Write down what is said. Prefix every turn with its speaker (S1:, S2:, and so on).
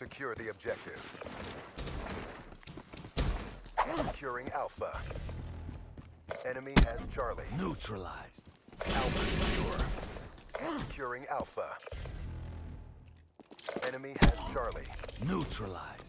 S1: Secure the objective. Securing Alpha. Enemy has Charlie.
S2: Neutralized.
S1: Alpha secure. Securing Alpha. Enemy has Charlie.
S2: Neutralized.